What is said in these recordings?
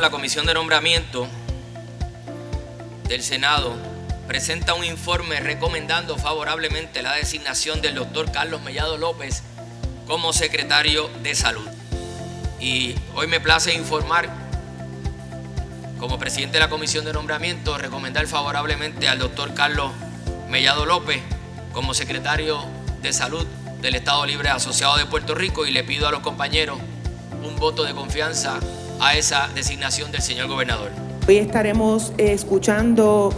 la Comisión de Nombramiento del Senado presenta un informe recomendando favorablemente la designación del doctor Carlos Mellado López como secretario de Salud. Y hoy me place informar, como presidente de la Comisión de Nombramiento, recomendar favorablemente al doctor Carlos Mellado López como secretario de Salud del Estado Libre Asociado de Puerto Rico y le pido a los compañeros un voto de confianza a esa designación del señor gobernador. Hoy estaremos escuchando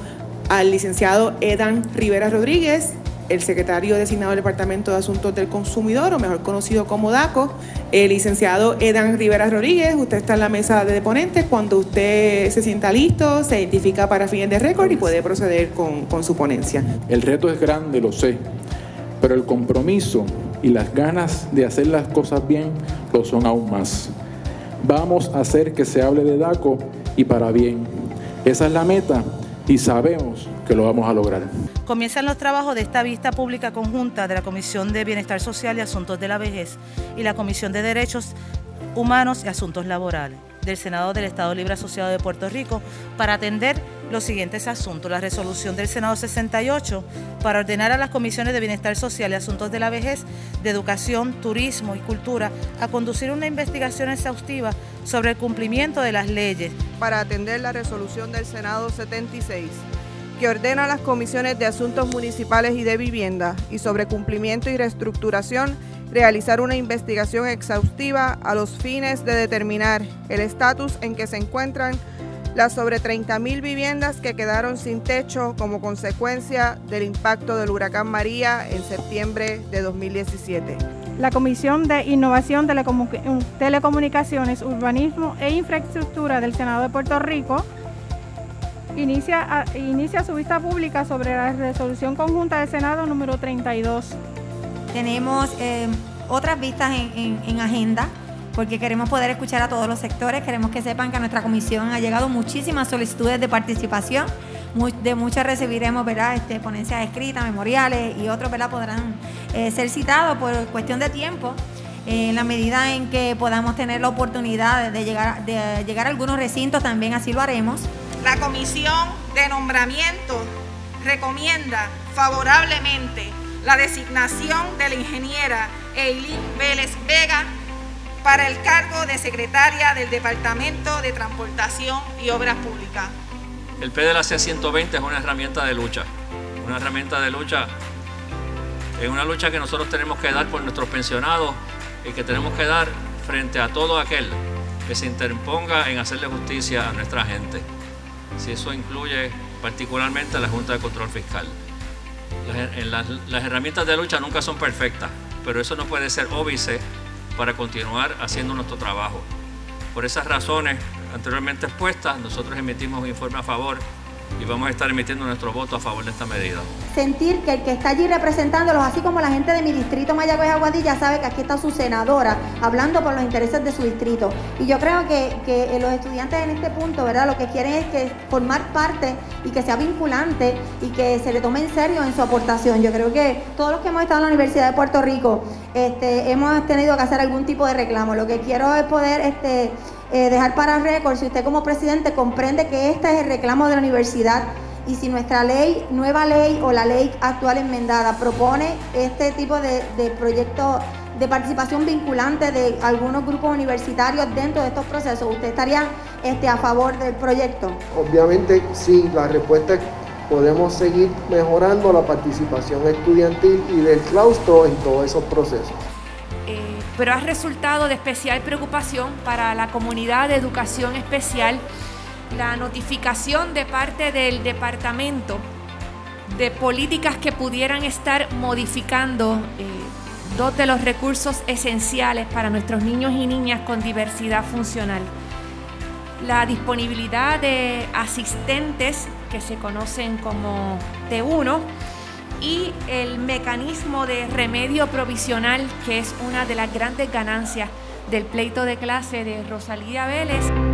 al licenciado Edan Rivera Rodríguez, el secretario designado del Departamento de Asuntos del Consumidor, o mejor conocido como DACO. El licenciado Edan Rivera Rodríguez, usted está en la mesa de deponentes. Cuando usted se sienta listo, se identifica para fines de récord y puede proceder con, con su ponencia. El reto es grande, lo sé, pero el compromiso y las ganas de hacer las cosas bien lo son aún más. Vamos a hacer que se hable de DACO y para bien. Esa es la meta y sabemos que lo vamos a lograr. Comienzan los trabajos de esta vista pública conjunta de la Comisión de Bienestar Social y Asuntos de la Vejez y la Comisión de Derechos Humanos y Asuntos Laborales del Senado del Estado Libre Asociado de Puerto Rico para atender los siguientes asuntos. La resolución del Senado 68 para ordenar a las comisiones de Bienestar Social y Asuntos de la Vejez, de Educación, Turismo y Cultura a conducir una investigación exhaustiva sobre el cumplimiento de las leyes. Para atender la resolución del Senado 76 que ordena a las comisiones de asuntos municipales y de vivienda y sobre cumplimiento y reestructuración realizar una investigación exhaustiva a los fines de determinar el estatus en que se encuentran las sobre 30.000 viviendas que quedaron sin techo como consecuencia del impacto del huracán María en septiembre de 2017. La Comisión de Innovación, Telecomunicaciones, Urbanismo e Infraestructura del Senado de Puerto Rico inicia, inicia su vista pública sobre la resolución conjunta del Senado número 32. Tenemos eh, otras vistas en, agenda porque queremos poder escuchar a todos los sectores, queremos que sepan que a nuestra comisión ha llegado muchísimas solicitudes de participación, de muchas recibiremos ¿verdad? Este, ponencias escritas, memoriales y otros ¿verdad? podrán eh, ser citados por cuestión de tiempo. Eh, en la medida en que podamos tener la oportunidad de llegar, de llegar a algunos recintos, también así lo haremos. La comisión de nombramiento recomienda favorablemente la designación de la ingeniera Eileen Vélez Vega para el cargo de secretaria del Departamento de Transportación y Obras Públicas. El PDLAC 120 es una herramienta de lucha, una herramienta de lucha, es una lucha que nosotros tenemos que dar por nuestros pensionados y que tenemos que dar frente a todo aquel que se interponga en hacerle justicia a nuestra gente. Si eso incluye particularmente a la Junta de Control Fiscal. Las, herramientas de lucha nunca son perfectas, pero eso no puede ser óbice para continuar haciendo nuestro trabajo. Por esas razones anteriormente expuestas, nosotros emitimos un informe a favor y vamos a estar emitiendo nuestro voto a favor de esta medida. Sentir que el que está allí representándolos, así como la gente de mi distrito Mayagüez Aguadilla, sabe que aquí está su senadora hablando por los intereses de su distrito. Y yo creo que, que los estudiantes en este punto, ¿verdad? Lo que quieren es que formar parte y que sea vinculante y que se le tome en serio en su aportación. Yo creo que todos los que hemos estado en la Universidad de Puerto Rico este, hemos tenido que hacer algún tipo de reclamo. Lo que quiero es poder este, eh, dejar para récord, si usted como presidente comprende que este es el reclamo de la universidad y si nuestra ley, nueva ley o la ley actual enmendada propone este tipo de, de proyectos de participación vinculante de algunos grupos universitarios dentro de estos procesos, ¿usted estaría este, a favor del proyecto? Obviamente sí, la respuesta es podemos seguir mejorando la participación estudiantil y del claustro en todos esos procesos pero ha resultado de especial preocupación para la comunidad de educación especial la notificación de parte del departamento de políticas que pudieran estar modificando eh, dos de los recursos esenciales para nuestros niños y niñas con diversidad funcional. La disponibilidad de asistentes que se conocen como T1 y el mecanismo de remedio provisional, que es una de las grandes ganancias del pleito de clase de Rosalía Vélez.